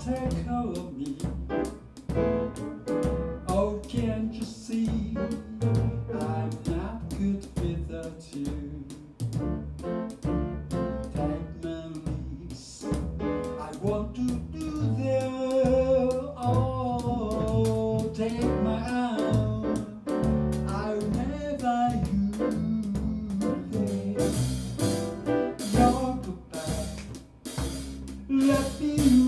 Take care of me. Oh, can't you see? I'm not good without you. Take my leaves. I want to do this. Oh, take my arm. I'll never do there. You're back. Let me.